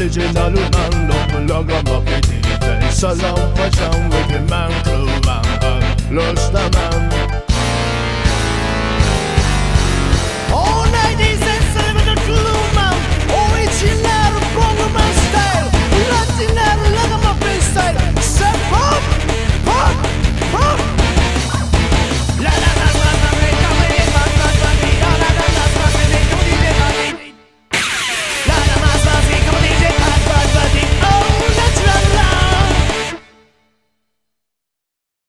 Original man, love log a bucket eaten Salam fashion with the man, crew